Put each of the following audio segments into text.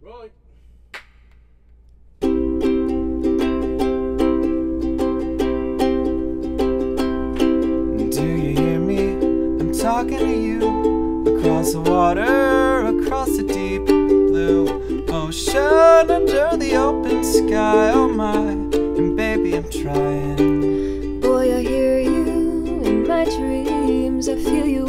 Rolling. Do you hear me? I'm talking to you across the water, across the deep blue ocean, under the open sky. Oh my, and baby, I'm trying. Boy, I hear you in my dreams. I feel you whisper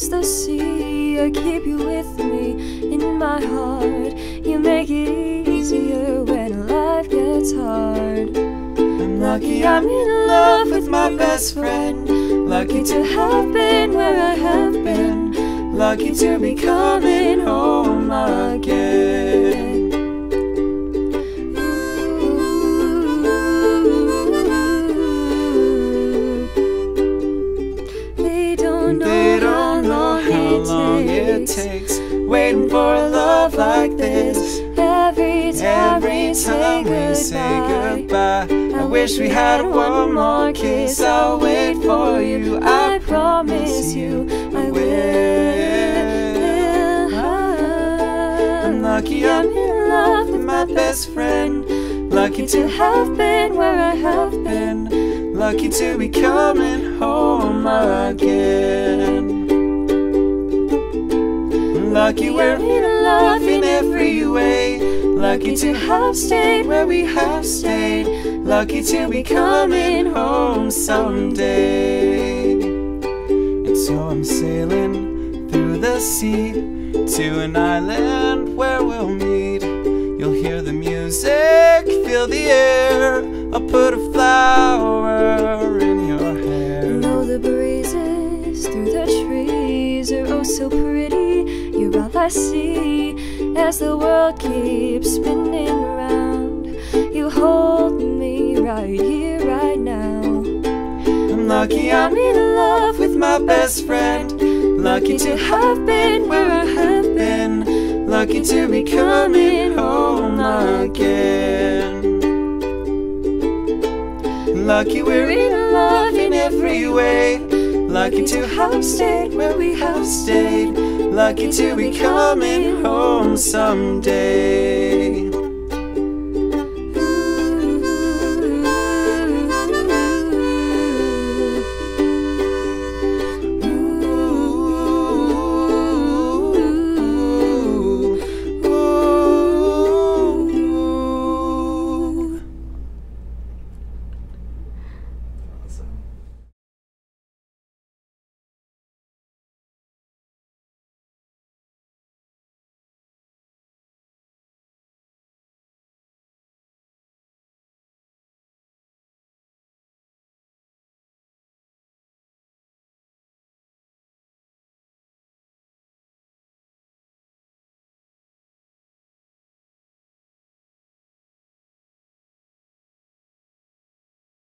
across the sea. I keep you with me in my heart. You make it easier when life gets hard. I'm lucky I'm in love with my best friend. Lucky to have been where I have been. Lucky to be coming home again. It takes waiting for love like this. Every time, Every we, time we say goodbye, I wish we had one more kiss. I'll wait for you. I promise you, I will. I'm lucky I'm in love with my best friend. Lucky to have been where I have been. Lucky to be coming home again. Lucky we're in love in every way. Lucky to have stayed where we have stayed. Lucky to be coming home someday. And so I'm sailing through the sea to an island where we'll meet. You'll hear the music, feel the air. I'll put a flower I see as the world keeps spinning around. You hold me right here, right now. I'm lucky I'm in love with my best friend. Lucky to have been where I have been. Lucky to be coming home again. Lucky we're in love in every way. Lucky to have stayed where we have stayed. Lucky to be coming home someday.